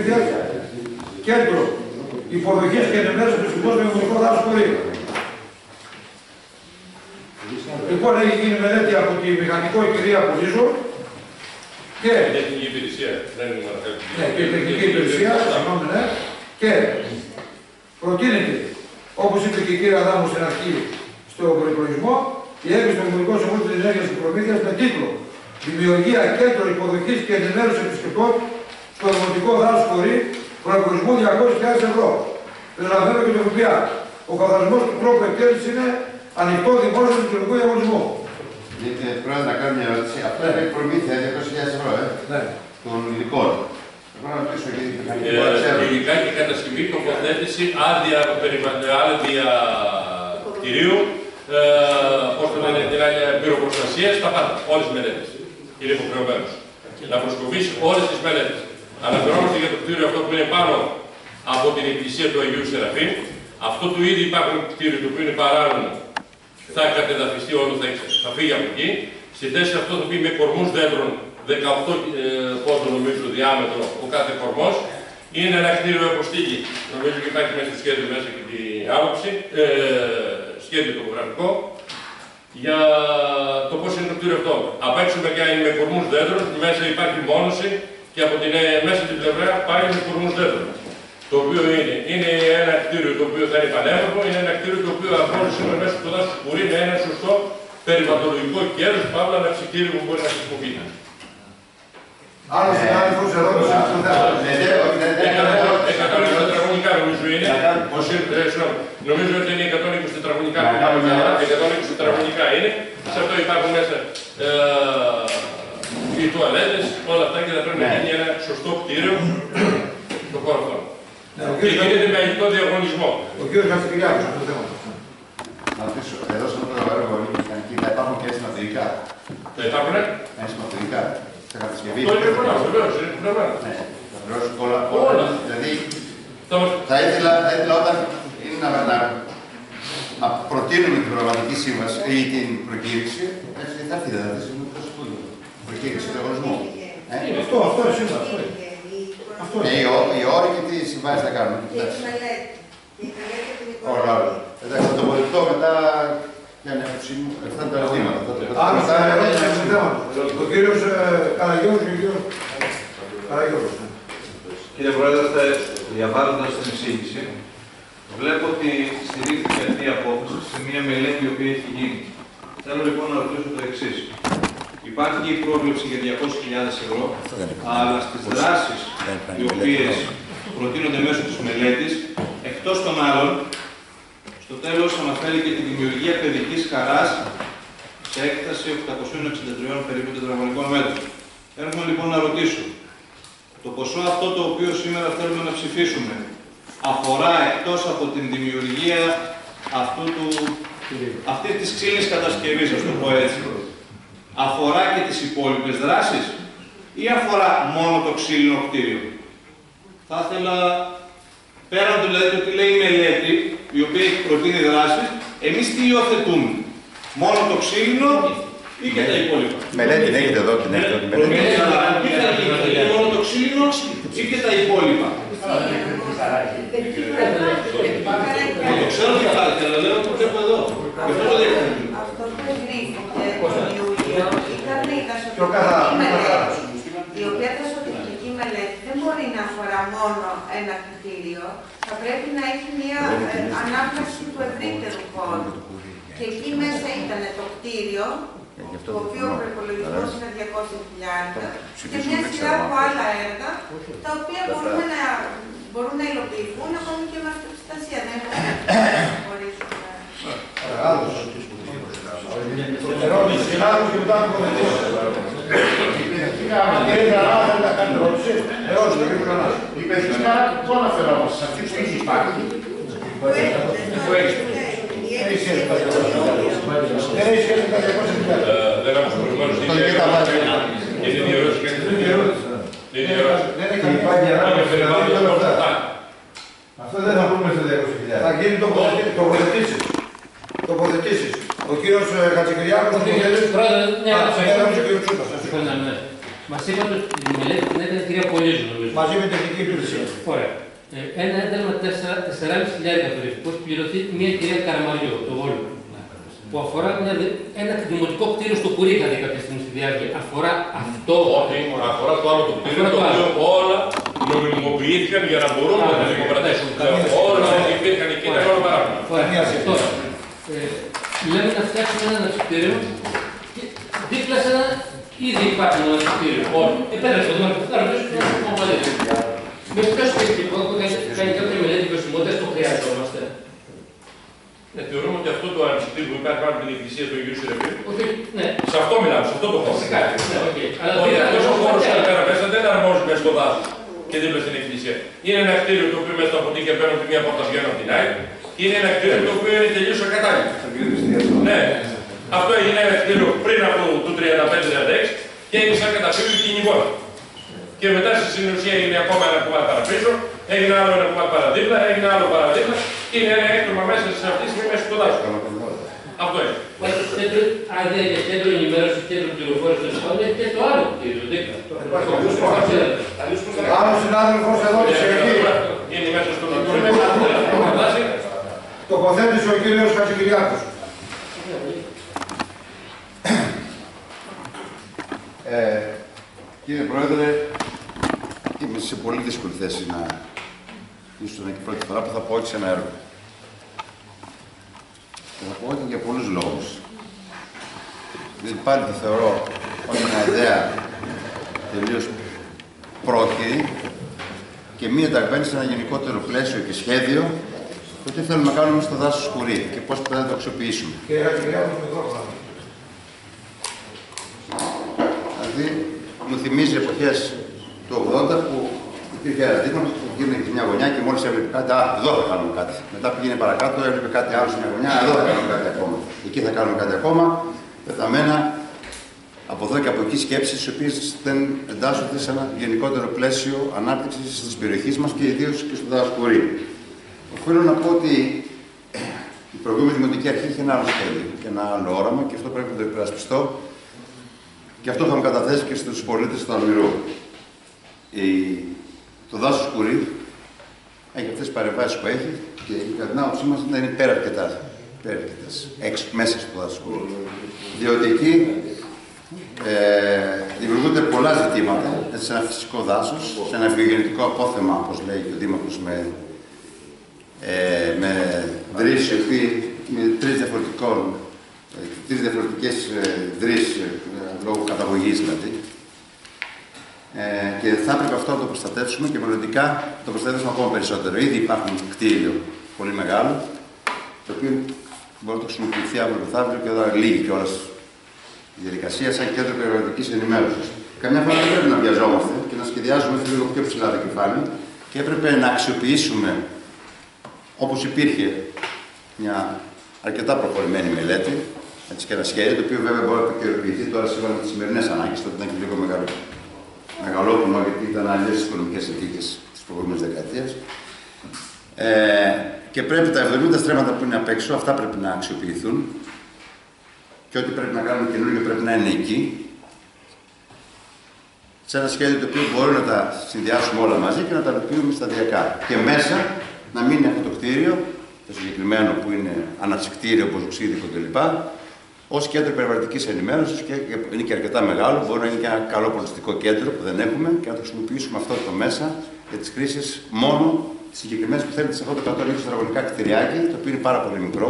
προμήθεια, κέντρο υποδοχής και ενημέρωση του συμπός με μουσικό δάσος χωρίου. Λοιπόν, έχει γίνει μελέτη από τη μηχανικό η κυρία Πουλίζο και Η τεχνική υπηρεσία δεν είναι μαρκάκι. ναι, και η τεχνική υπηρεσία, συγγνώμη, ναι, και προτείνεται, όπως είπε και η κυρία Δάμου στην αρχή στο προπολογισμό, η έγκριση του Δημοτικού Συμβούλου της Ενέργειας και Προμήθειας με τίτλο Δημιουργία κέντρο υποδοχής και ενημέρωσης επισκεπτών στο Δημοτικό Δάσος Χωρί προϋπολογισμού 200.000 ευρώ. Περιλαμβάνω και το ΦΠΑ. Ο καθαρισμός του τρόπου εκτέλεσης είναι ανοιχτό δημόσιο του κοινωνικού διαγωνισμού. Γιατί πρόεδρε να κάνω μια ερώτηση. Αυτό είναι προμήθεια 200.000 ευρώ, ε, Ναι. των υλικών. Θέλω να ρωτήσω γιατί η μηχανική Ε, μπορεί να ξέρω. Υλικά και κατασκευή, τοποθέτηση, άδεια, περιβαλλον- άδεια κτηρίου, ε, πώς το λένε, δηλαδή πυροπροστασίας, τα πάντα, όλες τις μελέτες. Είναι υποχρεωμένος. Να προσκοπήσει όλες τις μελέτες. Αναφερόμαστε για το κτίριο αυτό που είναι πάνω από την εκκλησία του Αγίου Σεραφείμ. Αυτό του ήδη υπάρχουν κτίριο το οποίο είναι παράνομο. Θα κατεδαφιστεί όλο, θα, θα φύγει από εκεί. Στη θέση αυτό θα μπει με κορμούς δέντρων 18 ε, πόντων νομίζω διάμετρο ο κάθε κορμός. Είναι ένα κτίριο αποστήγη. Νομίζω και υπάρχει μέσα στο σχέδιο μέσα και την άποψη, ε, σχέδιο τοπογραφικό, για το πώς είναι το κτίριο αυτό. Απ' έξω μεριά είναι με κορμούς δέντρων, μέσα υπάρχει μόνωση και από την ε, μέσα την πλευρά πάει με κορμούς δέντρων. Το οποίο είναι, είναι ένα κτίριο το οποίο θα είναι πανέμορφο, είναι ένα κτίριο το οποίο απόλυσε σήμερα μέσα στο δάσο μπορεί να είναι ένα σωστό περιβαλλοντολογικό κέρδος, παύλα ένα ψυχήριο που μπορεί να χρησιμοποιείται. Άλλο συνάδελφος ερώτηση στο θέμα. Ναι, ναι, όχι, δεν δεν έκανα ερώτηση. 120 τετραγωνικά νομίζω είναι. Να κάνω- Όσοι, ε, συγγνώμη, νομίζω ότι είναι 120 τετραγωνικά. Να κάνω μια ερώτηση. 120 τετραγωνικά είναι. Σε αυτό υπάρχουν μέσα ε, οι τουαλέτες, όλα αυτά και θα πρέπει να Ναι. γίνει ένα σωστό κτίριο στο χώρο αυτό. Ναι, ο Και κύριος γίνεται με ανοιχτό διαγωνισμό. Ο κύριος Χατζηπηριάκος στο θέμα. Να ρωτήσω, εδώ στο πρώτο έργο είναι μηχανική, θα υπάρχουν και αισθηματικά. Θα υπάρχουν. Αισθηματικά. Σε κατασκευή; Αυτό είναι προφανώς, βεβαίως, είναι προφανώς. Ναι, θα πληρώσουν όλα. Όλα. Δηλαδή, Θα μας- θα ήθελα, θα ήθελα όταν είναι να, να, να προτείνουμε την προγραμματική σύμβαση ή την προκήρυξη, έτσι θα έρθει δηλαδή το Συμβούλιο. Προκήρυξη του διαγωνισμού. Ε, Αυτό, αυτό είναι σήμερα. Αυτό είναι. Αυτό ε, είναι. οι ό- οι όροι και τι συμβάσεις θα κάνουμε. Και Εντάξει. τη μελέτη. Και τη μελέτη του Όλα, όλα. Νικολάκη. Εντάξει, θα το βοηθώ μετά για να επισήμω. Αυτά είναι τα ερωτήματα. Θα το- Άλλο μετά- ερώτηση στο θέμα. Ο κύριος ε, Καραγιώργος και ο κύριος Καραγιώργος. ναι. Κύριε Πρόεδρε, διαβάζοντας την εισήγηση, βλέπω ότι στηρίχθηκε αυτή η απόφαση σε μια μελέτη η οποία έχει γίνει. Θέλω λοιπόν να ρωτήσω το εξής. Υπάρχει η πρόβλεψη για 200.000 ευρώ, αλλά στις δράσεις οι οποίες προτείνονται μέσω της μελέτης, εκτός των άλλων, στο τέλος αναφέρει και τη δημιουργία παιδικής χαράς σε έκταση 863 περίπου τετραγωνικών μέτρων. Έρχομαι λοιπόν να ρωτήσω, το ποσό αυτό το οποίο σήμερα θέλουμε να ψηφίσουμε αφορά εκτός από την δημιουργία αυτού του, αυτής της ξύλινης κατασκευής, ας το πω έτσι, αφορά και τις υπόλοιπες δράσεις ή αφορά μόνο το ξύλινο κτίριο; Θα ήθελα, πέραν του δηλαδή το τι λέει η μελέτη, η οποία έχει προτείνει δράσεις, εμείς τι υιοθετούμε; Μόνο το ξύλινο ή και τα υπόλοιπα; Μελέτη, την έχετε εδώ, την έχετε εδώ, τη μελέτη. Προτείνει τι θα γίνει, θα γίνει μόνο το ξύλινο ή και τα υπόλοιπα; Το ξέρω τι θα ήθελα, λέω το βλέπω εδώ. Γι' αυτό το δέχομαι. Αυτό που εγκρίθηκε τον Ιούλιο ήταν η Πιο καθαρά, δασοτεχνική πιο καθαρά. μελέτη. Η οποία δασοτεχνική μελέτη δεν μπορεί να αφορά μόνο ένα κριτήριο. Θα πρέπει να έχει μια ε, ανάπτυξη του ευρύτερου χώρου. Και εκεί μέσα ήταν το κτίριο, το οποίο ο προπολογισμός είναι 200.000 και μια σειρά από άλλα έργα, τα οποία μπορούν να, μπορούν να υλοποιηθούν ακόμη και με αυτοεπιστασία. Δεν είναι να χωρίσουμε. Άλλος. Ερώτηση, συνάδελφος και μετά από Κύριε Γρανά, θέλετε να κάνετε ερώτηση. Ερώτηση, κύριε Γρανά. Η παιδικά πού αναφερόμαστε, σε αυτή της στιγμή υπάρχει. Δεν έχει σχέση με τα 200.000. Δεν έχει σχέση με τα 200.000. Ε, Δεν άκουσα προηγουμένως την Το ίδια κοίτα ερώτηση. βάζει. Είναι δύο ερώτηση και Δεν έχει ερώτηση. την ίδια ερώτηση. Δεν έχει καμία Είναι περιβάλλον ερώτηση. όλα αυτά. Αυτό δεν θα πούμε στο Θα 200.000. γίνει τοποθετήσεις. Τοποθετήσεις. Ο κύριος ε, Χατζικυριάκος, ο κύριος Πρόεδρε, μια Α, ερώτηση. ερώτηση ο κύριος Τσούτας. Ναι, ναι. Μας είπατε ότι τη μελέτη την έκανε η κυρία Πολύζου, νομίζω. Μαζί με τεχνική υπηρεσία. Ωραία. Ε, ένα ένταλμα 4,5 χιλιάρικα το ρισκό έχει πληρωθεί μια κυρία Καραμαριό, το Βόλιο. Που αφορά μια, ένα δημοτικό κτίριο στο Κουρί, είχατε κάποια στιγμή στη διάρκεια. Αφορά αυτό. Όχι, αφορά το άλλο το κτίριο, Αφορά το το άλλο. οποίο όλα νομιμοποιήθηκαν για να μπορούν να τα δημοκρατήσουν. Όλα ό,τι υπήρχαν εκεί ήταν όλα παράπονα. Ωραία. Καμία σχέση. Τώρα, ε, λέμε να φτιάξουμε ένα αναψυκτήριο και δίπλα σε ένα ήδη υπάρχει ένα αναψυκτήριο. Όχι. Επέτρεψε το αναψυκτήριο, να ρωτήσω ποιο είναι το κομμάτι. Με ποιο σκεπτικό που κάνει κάνει κάποια μελέτη βιωσιμότητας το χρειαζόμαστε; Ναι, θεωρούμε ότι αυτό το αναψυκτήριο που υπάρχει πάνω από την εκκλησία του Αγίου Σιρεπίου, Όχι, ναι. σε αυτό μιλάμε, σε αυτό το χώρο. Φυσικά, ναι, οκ. Αλλά Όχι, δίπλα αυτός ο στο χώρος χαρτιά. εδώ πέρα μέσα δεν αρμόζει μέσα στο δάσος και δίπλα στην εκκλησία. Είναι ένα κτίριο το οποίο μέσα στα ποντίκια μπαίνουν τη μία πόρτα βγαίνουν από την άλλη και είναι ένα κτίριο το οποίο είναι τελείως ακατάλληλο. Ναι. Αυτό έγινε ένα κτίριο πριν από το 35-36 και έγινε σαν καταφύγιο κυνηγών. Και μετά στην ουσία έγινε ακόμα ένα κομμάτι παραπίσω, έγινε άλλο ένα κομμάτι παραδίπλα, έγινε άλλο παραδίπλα και είναι ένα έκτρωμα μέσα σε αυτή τη στιγμή μέσα στο δάσος. Αυτό είναι. Πάντως, κέντρο, άδεια για κέντρο ενημέρωσης, κέντρο πληροφόρησης των σχολών έχει και το άλλο κτίριο δίπλα. Το ξέρετε. Άλλο συνάδελφος εδώ τη Σερική. Είναι μέσα στο δάσο. Τοποθέτησε ο κύριος Χατζικυριάκο. Ε, κύριε Πρόεδρε, είμαι σε πολύ δύσκολη θέση να ίσως είναι και η πρώτη φορά που θα πω όχι σε ένα έργο. Και θα πω όχι για πολλούς λόγους. Διότι πάλι το θεωρώ ως μια ιδέα τελείως πρόχειρη και μία ενταγμένη σε ένα γενικότερο πλαίσιο και σχέδιο το τι θέλουμε να κάνουμε στο δάσος Κουρί και πώς πρέπει να το αξιοποιήσουμε. Κύριε Χατζικυριάκο, στο μικρόφωνο. Δηλαδή, μου θυμίζει εποχές του 80 που υπήρχε ένας δείγμα που πήγαινε σε μια γωνιά και μόλις έβλεπε κάτι, Α, εδώ θα κάνουμε κάτι. Μετά πήγαινε παρακάτω, έβλεπε κάτι άλλο σε μια γωνιά, εδώ θα κάνουμε κάτι ακόμα. Εκεί θα κάνουμε κάτι ακόμα. Πεθαμένα από εδώ και από εκεί σκέψεις, οι οποίες δεν εντάσσονται σε ένα γενικότερο πλαίσιο ανάπτυξης της περιοχής μας και ιδίως και στο Δασκουρί. Οφείλω να πω ότι η προηγούμενη Δημοτική Αρχή είχε ένα άλλο σχέδιο και ένα άλλο όραμα και αυτό πρέπει να το υπερασπιστώ και αυτό είχαμε καταθέσει και στους πολίτες του Αλμυρού. Η... Το δάσος Κουρί έχει αυτές τις παρεμβάσεις που έχει και κατά την άποψή μας δεν είναι πέρα αρκετάς, πέρα αρκετές, έξω, μέσα στο δάσος Κουρί. Διότι εκεί ε, δημιουργούνται πολλά ζητήματα έτσι, σε ένα φυσικό δάσος, σε ένα βιογενετικό απόθεμα, όπως λέει και ο Δήμαρχος, με, ε, με δρύς, οι οποίοι με τρεις διαφορετικών ε, τρεις διαφορετικές ε, δρύς ε, λόγω καταγωγής δηλαδή. Ε, και θα έπρεπε αυτό να το προστατεύσουμε και μελλοντικά να το προστατεύσουμε ακόμα περισσότερο. Ήδη υπάρχουν κτίριο πολύ μεγάλο, το οποίο μπορεί να το χρησιμοποιηθεί αύριο μεθαύριο και εδώ λίγη κιόλας η διαδικασία σαν κέντρο περιβαλλοντικής ενημέρωσης. Καμιά φορά δεν πρέπει να βιαζόμαστε και να σχεδιάζουμε λίγο πιο ψηλά το κεφάλι και έπρεπε να αξιοποιήσουμε όπως υπήρχε μια αρκετά προχωρημένη μελέτη έτσι και ένα σχέδιο το οποίο βέβαια μπορεί να επικαιροποιηθεί τώρα σύμφωνα με τις σημερινές ανάγκες. Τότε ήταν και λίγο μεγάλο, μεγαλόπνο γιατί ήταν αλλιώς τις οικονομικές συνθήκες της προηγούμενης δεκαετίας. Ε, και πρέπει τα 70 στρέμματα που είναι απ' έξω, αυτά πρέπει να αξιοποιηθούν και ό,τι πρέπει να κάνουμε καινούργιο πρέπει να είναι εκεί. Σε ένα σχέδιο το οποίο μπορεί να τα συνδυάσουμε όλα μαζί και να τα υλοποιούμε σταδιακά. Και μέσα να μείνει αυτό το κτίριο, το συγκεκριμένο που είναι αναψυκτήριο, ποζοξίδικο κλπ. Ω κέντρο περιβαλλοντικής ενημέρωσης και είναι και αρκετά μεγάλο, μπορεί να είναι και ένα καλό πολιτιστικό κέντρο που δεν έχουμε και να το χρησιμοποιήσουμε αυτό το μέσα για τις κρίσεις μόνο τις συγκεκριμένες που θέλετε σε αυτό το 120 τετραγωνικά κτηριάκι, το οποίο είναι πάρα πολύ μικρό,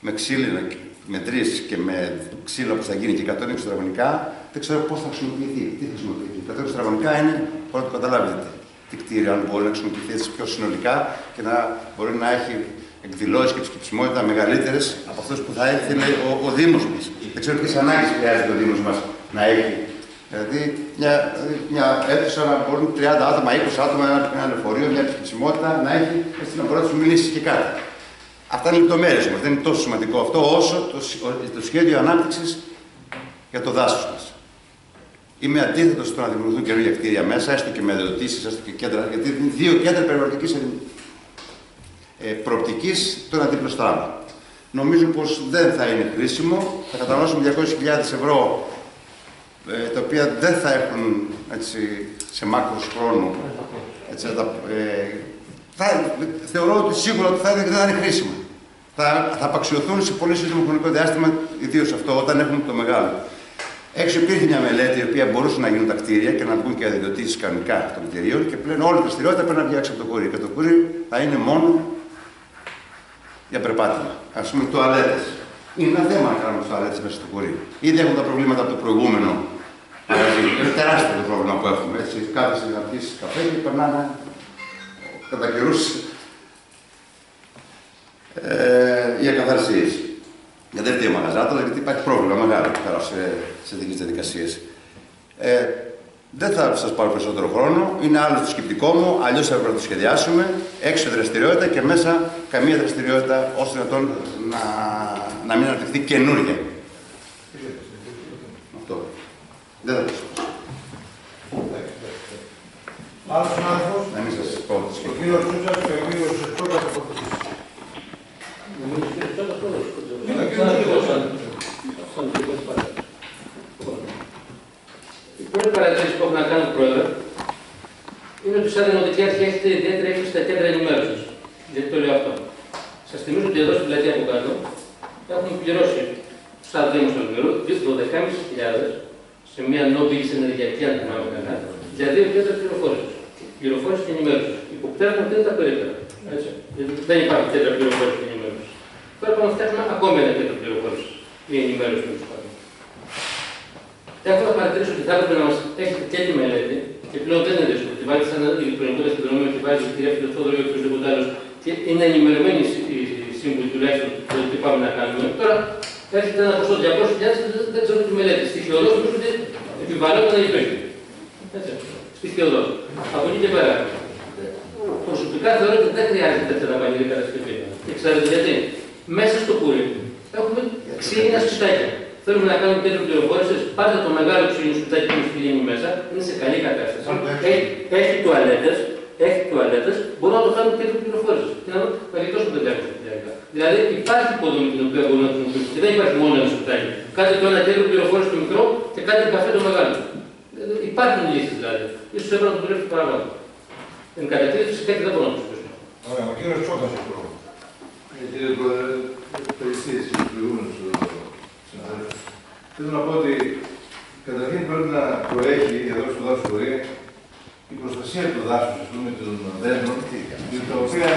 με ξύλινα, με τρεις και με ξύλο που θα γίνει και 120 τετραγωνικά, δεν ξέρω πώς θα χρησιμοποιηθεί. Τι θα χρησιμοποιηθεί. 120 τετραγωνικά είναι, μπορεί να το καταλάβετε, τι κτίριο, αν μπορεί να χρησιμοποιηθεί έτσι πιο συνολικά και να μπορεί να έχει εκδηλώσεις και επισκεψιμότητα μεγαλύτερες από αυτές που θα έθελε ο, ο Δήμος μας. Δεν ξέρω ποιες ανάγκες χρειάζεται ο Δήμος μας να έχει. Δηλαδή, μια, μια αίθουσα να μπορούν 30 άτομα, 20 άτομα, ένα, ένα λεωφορείο, μια επισκεψιμότητα να έχει έτσι να μπορεί να τους μιλήσεις και κάτι. Αυτά είναι λεπτομέρειες όμως, δεν είναι τόσο σημαντικό αυτό όσο το, το σχέδιο ανάπτυξης για το δάσος μας. Είμαι αντίθετος στο να δημιουργηθούν καινούργια κτίρια μέσα, έστω και με δοτήσει, έστω και κέντρα, γιατί είναι δύο κέντρα περιβαλλοντικής ε, προοπτικής το ένα δίπλα στο άλλο. Νομίζω πως δεν θα είναι χρήσιμο. Θα καταναλώσουμε 200.000 ευρώ ε, τα οποία δεν θα έχουν έτσι, σε μάκρος χρόνου. Έτσι, θα, τα- ε, θα, θεωρώ ότι σίγουρα ότι θα, είναι- δεν θα είναι χρήσιμα. Θα, θα απαξιωθούν σε πολύ σύντομο χρονικό διάστημα, ιδίως αυτό, όταν έχουμε το μεγάλο. Έξω υπήρχε μια μελέτη η οποία μπορούσε να γίνουν τα κτίρια και να βγουν και αδειοδοτήσεις κανονικά των κτηρίων και πλέον όλη η δραστηριότητα πρέπει να βγει έξω από το κουρί. Και το κουρί θα είναι μόνο για περπάτημα. Α πούμε, τουαλέτες. Είναι ένα θέμα να κάνουμε τουαλέτες μέσα στο κουρί. Ήδη έχουν τα προβλήματα από το προηγούμενο μαγαζί. Είναι τεράστιο το πρόβλημα που έχουμε. Έτσι, κάθεσαι να πιει καφέ και περνάνε κατά καιρούς ε, οι ακαθαρσίε. Για δεν φταίει ο μαγαζάτο, γιατί υπάρχει πρόβλημα μεγάλο εκεί πέρα σε, σε τέτοιες διαδικασίες. Ε, δεν θα σας πάρω περισσότερο χρόνο. Είναι άλλο το σκεπτικό μου. Αλλιώς θα έπρεπε να το σχεδιάσουμε. Έξω δραστηριότητα και μέσα καμία δραστηριότητα ώστε να, να, να μην αναπτυχθεί καινούργια. Αυτό. Δεν θα το σας Άλλος συνάδελφος, Να μην σας πω το ο σκεπτικό. κύριος Τσούτσας και ο κύριος Τσούτσας από το Νομίζω ότι είναι τώρα πρώτος. Είναι ο κύριος Τσούτσας. Η πρώτη παρατήρηση που έχω να κάνω, Πρόεδρε, είναι ότι σαν δημοτική αρχή έχετε ιδιαίτερη έκθεση στα κέντρα ενημέρωσης. Γιατί το λέω αυτό. Σας θυμίζω ότι εδώ στην πλατεία από κάτω έχουμε πληρώσει σαν Δήμο του Λιμερού 12.500 σε μια νόμπιλη ενεργειακής, αν θυμάμαι καλά, για δύο κέντρα πληροφόρησης. Πληροφόρησης και ενημέρωσης. Υποπτέρνουμε ότι είναι τα περίπτερα. Έτσι. Γιατί δεν υπάρχει κέντρα πληροφόρησης και ενημέρωσης. Τώρα πάμε να φτιάξουμε ακόμη ένα κέντρο πληροφόρησης ή ενημέρωση τέλος πάντων. Έχω να παρατηρήσω ότι θα έπρεπε να μας έχετε και τη μελέτη, και πλέον δεν είναι δύσκολο. Τη βάλετε σαν ηλεκτρονικό ταχυδρομείο και βάζει η κυρία Φιλοθόδωρο ή οποιοδήποτε άλλος και είναι ενημερωμένοι οι οι σύμβουλοι τουλάχιστον για το τι πάμε να κάνουμε. Τώρα έρχεται ένα ποσό 200.000 δεν, δεν ξέρω τη μελέτη. Στοιχειοδό νομίζω ότι επιβαλλόταν να υπήρχε. Έτσι. Στοιχειοδό. Από εκεί και πέρα. Προσωπικά θεωρώ ότι δεν χρειάζεται τέτοια δαπανηρή κατασκευή. Και ξέρετε γιατί. Μέσα στο κούρι έχουμε ξύλινα σκουτάκια. Θέλουμε να κάνουμε κέντρο πληροφόρηση. Πάρτε το μεγάλο ξύλινο σκουτάκι που έχει γίνει μέσα. Είναι σε καλή κατάσταση. Έχει, έχει τουαλέτες. Έχει τουαλέτες, μπορούμε να το κάνουμε κέντρο πληροφόρηση. Και να να γλιτώσουμε τα διάρκεια διάρκεια. Δηλαδή υπάρχει υποδομή την οποία μπορούμε να χρησιμοποιήσουμε. Και δεν υπάρχει μόνο ένα σκουτάκι. Κάντε το ένα κέντρο πληροφόρηση το μικρό και κάντε καφέ το μεγάλο. Ε, Υπάρχουν λύσεις δηλαδή. σω έπρεπε να το δουλεύει παραπάνω. Εν κατευθείαν κάτι δεν μπορώ να το σπίσουμε. Ωραία, ο κύριος Τσούτσας έχει το λόγο. Ε, Κύριε Πρόεδρε, ευχαριστήσει του προηγούμενου συναδέλφου. Θέλω να πω ότι καταρχήν πρέπει να προέχει εδώ στο δάσο πορεία η προστασία του δάσους, ας πούμε, των δέντρων, τα οποία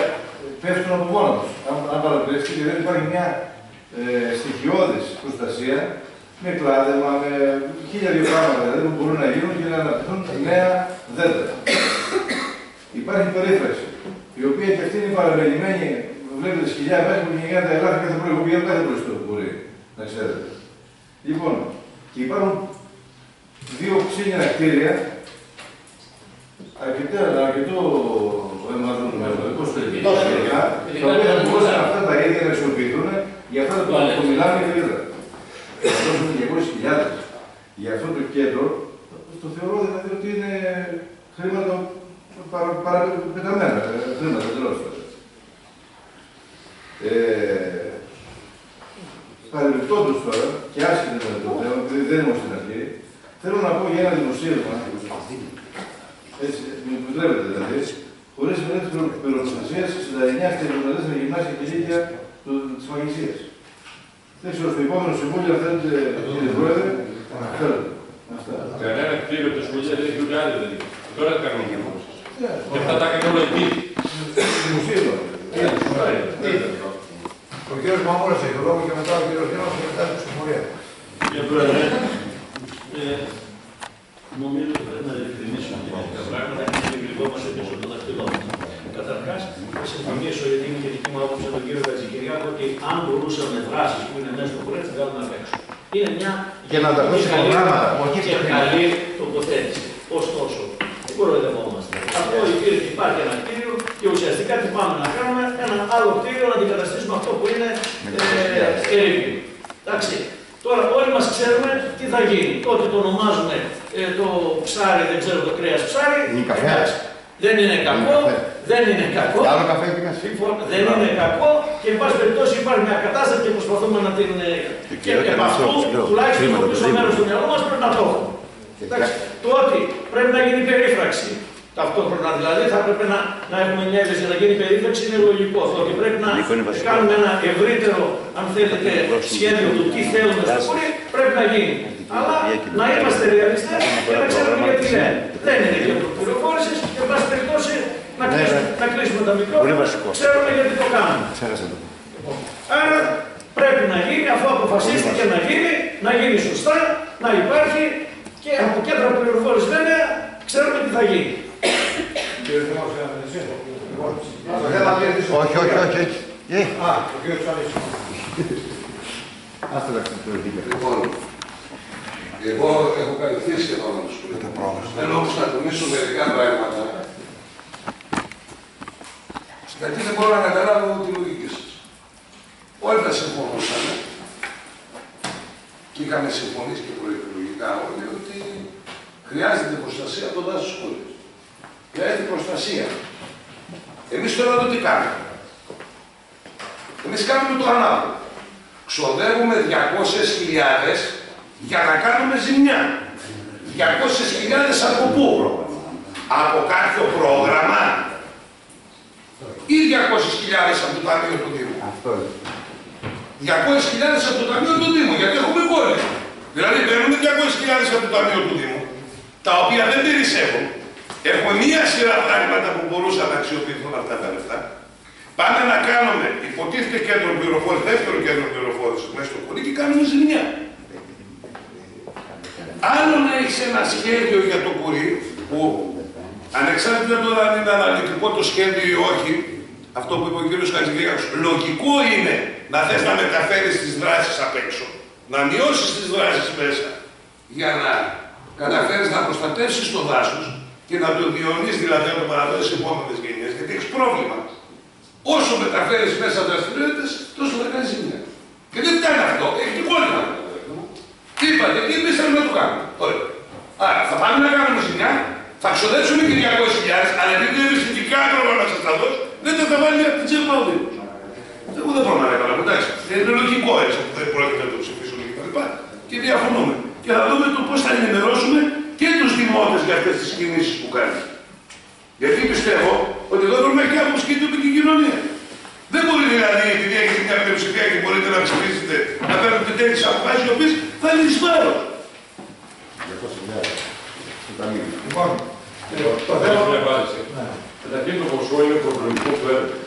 πέφτουν από μόνα τους. Αν, αν παρατηρήσετε, δεν υπάρχει μια ε, στοιχειώδης προστασία με κλάδεμα, με χίλια δύο πράγματα δηλαδή, που μπορούν να γίνουν για να αναπτυχθούν νέα δέντρα. Υπάρχει περίφραση, η οποία και αυτή είναι παραμελημένη. Βλέπετε σκυλιά μέσα που γεννιάνε τα ελάφια κάθε πρωί. Εγώ πηγαίνω κάθε πρωί στο μπορεί, να ξέρετε. Λοιπόν, και υπάρχουν δύο ξύλινα κτίρια, αρκετά, αρκετό αιματολογικό στο ελληνικό σχετικά, τα οποία θα μπορούσαν αυτά τα ίδια να χρησιμοποιηθούν για αυτά τα που μιλάμε για ίδρα. Θα δώσουν 200.000 για αυτό το κέντρο, το θεωρώ δηλαδή ότι είναι χρήματα παρα- παραπεταμένα, ε, χρήματα εντελώς. Ε, Παρεμπιπτόντως τώρα, και άσχετα με το θέμα, επειδή δεν ήμουν στην αρχή, θέλω να πω για ένα δημοσίευμα, έτσι, μου επιτρέπετε δηλαδή, χωρίς μελέτη πυροσβεστίας, 69 στα 74 γυμνάσια και λύκεια του- της Μαγισσίας. Δεν ξέρω, στο επόμενο συμβούλιο, αν θέλετε, κύριε Πρόεδρε, θέλετε. Αυτά. Κανένα κτίριο του σχολεία δεν έχει ούτε άλλη δεν έχει. Τώρα δεν κάνουμε και μόνο. Ναι, Και αυτά τα έκανε όλα εκεί. Δημοσίευμα. Ο κύριος Μαμούρας έχει το λόγο και μετά ο κύριος Νέος και μετά η ψηφοφορία. Κύριε Πρόεδρε, ε, νομίζω ότι πρέπει να διευκρινίσουμε κάποια πράγματα και να εγκρινόμαστε πίσω το δαχτυλό μας. Καταρχάς, θα συμφωνήσω γιατί είναι και δική μου άποψη με τον κύριο Κατζικυριάκο ότι αν μπορούσαμε δράσεις που είναι μέσα στο κουρέτ, θα κάνουμε απ' έξω. Είναι μια Και να τα δώσει καλή- προγράμματα, όχι και στο καλή τοποθέτηση. Ωστόσο, δεν κοροϊδευόμαστε. Αυτό υπήρχε, υπάρχει ένα κτίριο και ουσιαστικά τι πάμε να κάνουμε, ένα άλλο κτίριο να αντικαταστήσουμε αυτό που είναι ε, ερήπιο. Εντάξει. Τώρα όλοι μας ξέρουμε τι θα γίνει. Τότε το ονομάζουμε ε, το ψάρι, δεν ξέρω το κρέας ψάρι. Είναι καφέ. Εντάξει. Δεν είναι κακό, καφέ. δεν είναι κακό. Και άλλο καφέ έχει μέσα. Λοιπόν, δεν είναι κακό και εν πάση περιπτώσει υπάρχει μια κατάσταση και προσπαθούμε να την. ε, Και Και κυρίως επ' και αυτού, αυτό, ψηλό. τουλάχιστον Χρήματα, στο πίσω το μέρος δίπλα. του μυαλού μας πρέπει να το έχουμε. Εντάξει, το ότι πρέπει να γίνει περίφραξη ταυτόχρονα, δηλαδή θα πρέπει να, να έχουμε μια για να γίνει περίφραξη είναι λογικό. Το ότι πρέπει να Νίκο, είναι βασικό. κάνουμε ένα ευρύτερο, αν θέλετε, σχέδιο του τι θέλουμε στο χωρί, πρέπει να γίνει. Αλλά να είμαστε ρεαλιστές και να ξέρουμε γιατί λένε. Δεν είναι για πληροφόρησης και εν πάση περιπτώσει να Ναι, κλείσουμε, ναι. να κλείσουμε τα Πολύ μικρόφωνα. βασικό. Ξέρουμε γιατί το κάνουμε. Ξέχασα το. Άρα πρέπει να γίνει, αφού αποφασίστηκε να γίνει, να γίνει σωστά, να υπάρχει και από κέντρα πληροφόρησης βέβαια ξέρουμε τι θα γίνει. Όχι, όχι, όχι. όχι. Ε, Α, ο κύριος Τσαλής. Άστε τα ξεπληρωθείτε. Λοιπόν, εγώ έχω καλυφθεί σχεδόν όλο το Θέλω όμως να τονίσω μερικά πράγματα. Γιατί δεν μπορώ να καταλάβω τη λογική σας. Όλοι τα συμφωνούσαμε και είχαμε συμφωνήσει και προεκλογικά όλοι ότι χρειάζεται προστασία από το δάσος χώρες. Χρειάζεται προστασία. Εμείς τώρα εδώ τι κάνουμε; Εμείς κάνουμε το ανάποδο. Ξοδεύουμε 200.000 για να κάνουμε ζημιά. 200.000 από πού; Από κάποιο πρόγραμμα ή 200.000 από το Ταμείο του Δήμου. Αυτό είναι. 200.000 από το Ταμείο του Δήμου, γιατί έχουμε κόλλημα. Δηλαδή παίρνουμε 200.000 από το Ταμείο του Δήμου, τα οποία δεν περισσεύουν. Έχουμε μία σειρά πράγματα που μπορούσαν να αξιοποιηθούν αυτά τα λεφτά. Πάμε να κάνουμε, υποτίθεται κέντρο πληροφόρησης, δεύτερο κέντρο πληροφόρησης μέσα στο χωρί και κάνουμε ζημιά. Άλλο να έχεις ένα σχέδιο για το κουρί, που ανεξάρτητα τώρα αν είναι αναλυτικό το σχέδιο ή όχι, αυτό που είπε ο κ. Χατζηγρήγακος, λογικό είναι να θες να μεταφέρεις τις δράσεις απ' έξω, να μειώσεις τις δράσεις μέσα, για να καταφέρεις να προστατεύσεις το δάσος και να το διονύσεις δηλαδή να το παραδώσεις στις επόμενες γενιές, γιατί έχεις πρόβλημα. Όσο μεταφέρεις μέσα δραστηριότητες, τόσο θα κάνεις ζημιά. Και δεν φτάνει αυτό, έχει και κόλλημα. Τι είπατε, τι εμείς θέλουμε να το κάνουμε. Ωραία. Άρα θα πάμε να κάνουμε ζημιά, θα ξοδέψουμε και 200.000, αλλά επειδή δεν είναι ειδικά άκρομα να σας τα δώσω, δεν θα τα βάλει από την τσέπα ο Δήμος. Εγώ δεν μπορώ να καταλάβω, εντάξει. Είναι λογικό έτσι που δεν πρόκειται να το ψηφίσουμε και τα λοιπά. Και διαφωνούμε. Και θα δούμε το πώς θα ενημερώσουμε και τους δημότες για αυτές τις κινήσεις που κάνει. Γιατί πιστεύω ότι εδώ πρέπει να έχει άποψη και η τοπική κοινωνία. Δεν μπορεί δηλαδή, επειδή έχετε μια πλειοψηφία και μπορείτε να ψηφίσετε, να παίρνετε τέτοιες αποφάσεις οι οποίες θα είναι εις βάρος. 200.000. Στο ταμείο. Λοιπόν, το Θέλω θέμα... μια απάντηση. Καταρχήν το ποσό είναι προβληματικό του έργου.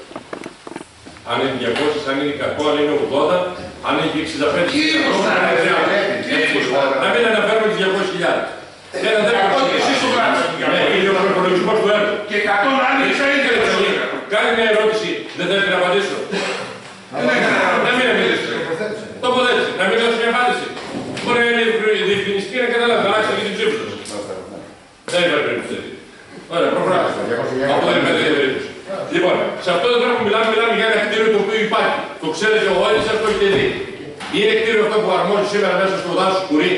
Αν είναι 200, αν είναι 100, αν είναι 80, αν είναι 65, Κύριε αν Κωστάκη, είναι κύριε Κωστάκη. Να μην αναφέρουμε τις 200.000. Ένα δεύτερο Εκατό και εσείς το γράψατε. Ναι, είναι ο προπολογισμό του έργου. Και 100 άλλοι θα είναι και Κάνει μια ερώτηση, δεν θέλετε να απαντήσω. Να μην απαντήσετε. Τοποθέτηση, να μην δώσει μια απάντηση. Μπορεί να είναι διευκρινιστική να καταλάβει, να αλλάξει και την ψήφο σας. Δεν υπάρχει περίπτωση. Ωραία, προχωράμε. Από δεν υπάρχει τέτοια περίπτωση. Λοιπόν, σε αυτό το τρόπο μιλάμε, μιλάμε για ένα κτίριο το οποίο υπάρχει. Το ξέρετε όλοι σας, το έχετε δει. Είναι κτίριο αυτό που αρμόζει σήμερα μέσα στο δάσο Κουρί,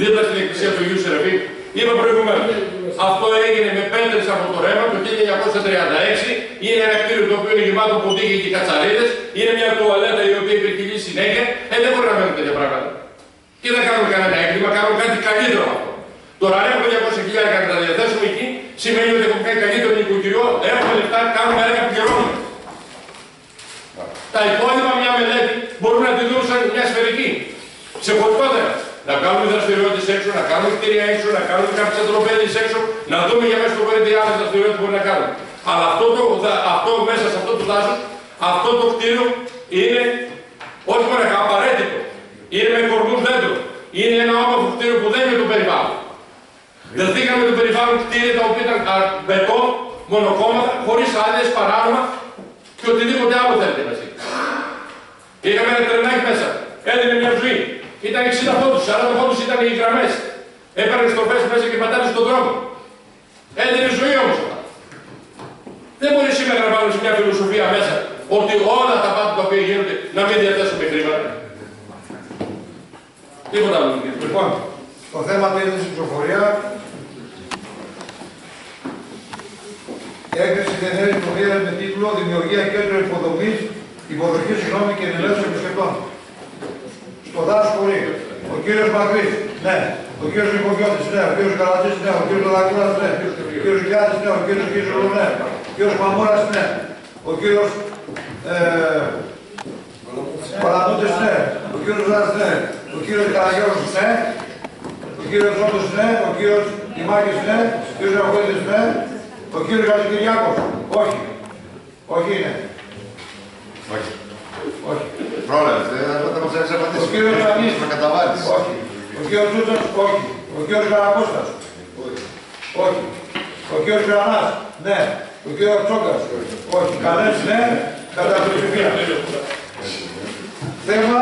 δίπλα στην εκκλησία του Αγίου Σεραφείμ. Είπα προηγουμένως. Αυτό έγινε με πέντε από το ρεύμα το 1936. Είναι ένα κτίριο το οποίο είναι γεμάτο ποντίκι και κατσαρίδες. Είναι μια τουαλέτα η οποία υπερκυλεί συνέχεια. Ε, δεν μπορεί να μένουν τέτοια πράγματα. Και δεν κάνουμε κανένα έγκλημα, κάνουμε κάτι καλύτερο από αυτό. Τώρα αν έχουμε 200 χιλιάδια να τα διαθέσουμε εκεί, σημαίνει ότι έχουμε κάνει καλύτερο νοικοκυριό, έχουμε λεφτά, κάνουμε έργα πληρώνουμε. Τα υπόλοιπα μια μελέτη μπορούμε να τη δούμε σαν μια σφαιρική. Ξεχωριστότερα. Να κάνουμε δραστηριότητες έξω, να κάνουμε κτίρια έξω, να κάνουμε κάποιες αντροπέδε έξω, να δούμε για μέσα στο κορίτσι τι άλλες δραστηριότητες μπορεί να κάνουμε. Αλλά αυτό, το, δα- αυτό μέσα σε αυτό το δάσο, αυτό το κτίριο είναι όχι μόνο απαραίτητο. Είναι με κορμούς δέντρο. Είναι ένα όμορφο κτίριο που δεν είναι το περιβάλλον. Δεχτήκαμε το περιβάλλον κτίρια τα οποία ήταν α, μπετό, μονοκόμματα, χωρίς άδειες, παράνομα και οτιδήποτε άλλο θέλετε μαζί. Είχαμε ένα τρενάκι μέσα. Έδινε μια ζωή. Ήταν 60 πόντους, 40 πόντους ήταν οι γραμμές. Έπαιρνε στροφές μέσα και πατάνε στον δρόμο. Έδινε ζωή όμως αυτά. Δεν μπορεί σήμερα να βάλουμε σε μια φιλοσοφία μέσα ότι όλα τα πάντα τα οποία γίνονται να μην διαθέσουμε χρήματα. Τίποτα άλλο. κύριε. Λοιπόν, το θέμα είναι στην ψηφοφορία. Έγκριση δεν θέλει πρωτεία με τίτλο Δημιουργία κέντρου υποδομής, υποδοχής συγγνώμη και ενημέρωση επισκεπτών. Στο δάσο χωρί. Ο κύριος Μακρύς. Ναι. Ο κύριος Νικογιώτης, ναι. Ο κύριος Καρατζής, ναι. Ο κύριος Δολακούρας, ναι. Ο κύριος Γιάννης, ναι. Ο κύριος Κίζουλου, ναι. Ο κύριος Μαμούρας, ναι. Ο κύριος ε, Παλατούτης, ναι. Ο κύριος Ζάς, ναι. Ο κύριος Καραγιώρος, ναι. Ο κύριος Ζώτος, ναι. Ο κύριος Τιμάκης, ναι. Ο κύριος Ραχουίδης, ναι. Ο κύριος Χατζικυριάκος, όχι. Όχι είναι. Όχι. Όχι. Πρόλαβες, δεν θα μας έχεις Ο απαντήσεις. κύριος Ζανής, Θα καταβάλεις. όχι. Ο κύριος Τσούτσας, όχι. Ο κύριος Καρακώστας, όχι. Ο κύριος Γρανάς, ναι. Ο κύριος Τσόκας, όχι. Κανένας, ναι. Κατά πλειοψηφία. Θέμα